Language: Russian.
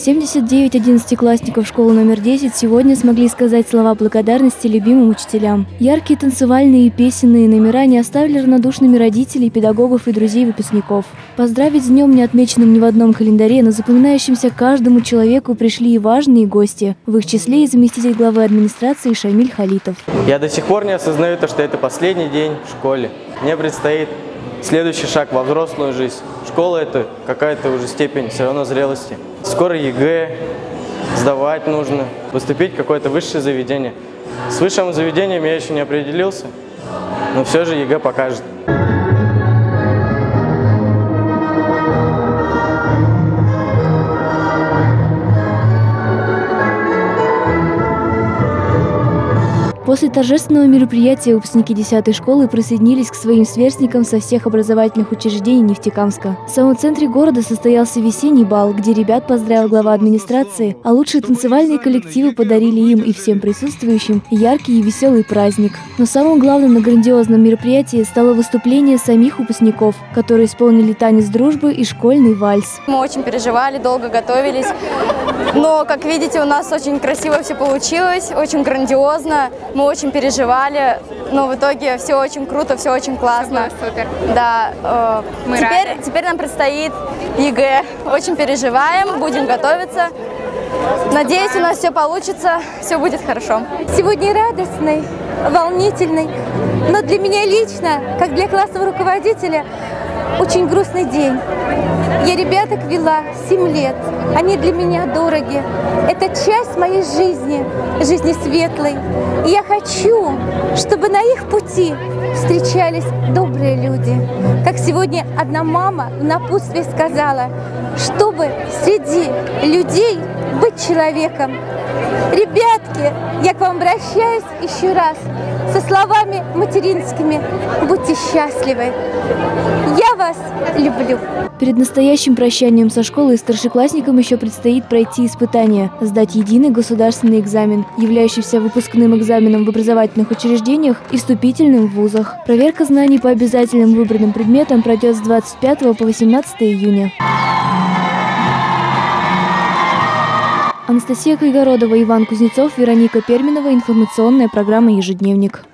79 одиннадцатиклассников школы номер 10 сегодня смогли сказать слова благодарности любимым учителям. Яркие танцевальные и песенные номера не оставили равнодушными родителей, педагогов и друзей выпускников. Поздравить с днем, не отмеченным ни в одном календаре, но запоминающимся каждому человеку пришли и важные гости. В их числе и заместитель главы администрации Шамиль Халитов. Я до сих пор не осознаю то, что это последний день в школе. Мне предстоит следующий шаг во взрослую жизнь. Школа – это какая-то уже степень все равно зрелости. Скоро ЕГЭ, сдавать нужно, поступить в какое-то высшее заведение. С высшим заведением я еще не определился, но все же ЕГЭ покажет. После торжественного мероприятия выпускники 10 школы присоединились к своим сверстникам со всех образовательных учреждений Нефтекамска. В самом центре города состоялся весенний бал, где ребят поздравил глава администрации, а лучшие танцевальные коллективы подарили им и всем присутствующим яркий и веселый праздник. Но самым главным на грандиозном мероприятии стало выступление самих выпускников, которые исполнили танец дружбы и школьный вальс. Мы очень переживали, долго готовились. Но, как видите, у нас очень красиво все получилось, очень грандиозно. Очень переживали, но в итоге все очень круто, все очень классно. Все было супер. Да. э, Мы теперь, рады. теперь нам предстоит ЕГЭ. Очень переживаем, будем готовиться. Надеюсь, у нас все получится, все будет хорошо. Сегодня радостный, волнительный, но для меня лично, как для классного руководителя, очень грустный день. Я ребяток вела 7 лет, они для меня дороги. Это часть моей жизни, жизни светлой. И я хочу, чтобы на их пути встречались добрые люди. Как сегодня одна мама в напутствии сказала, чтобы среди людей быть человеком. Ребятки, я к вам обращаюсь еще раз со словами материнскими. Будьте счастливы. Я вас люблю. Перед настоящим прощанием со школой старшеклассникам еще предстоит пройти испытания, сдать единый государственный экзамен, являющийся выпускным экзаменом в образовательных учреждениях и вступительным в вузах. Проверка знаний по обязательным выбранным предметам пройдет с 25 по 18 июня. Анастасия Кайгородова, Иван Кузнецов, Вероника Перминова. Информационная программа «Ежедневник».